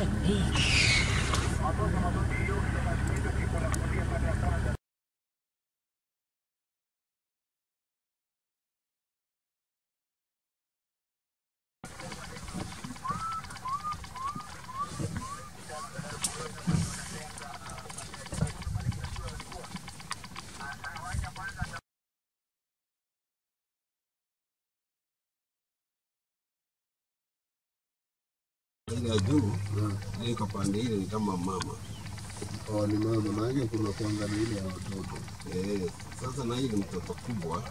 Listen me. Ile ya juu ile iko pande ile ni kama mama. Oh, ni mama. Maanake kuna kuanga na ile ya watoto. eh. Sasa na hii ni mtoto kubwa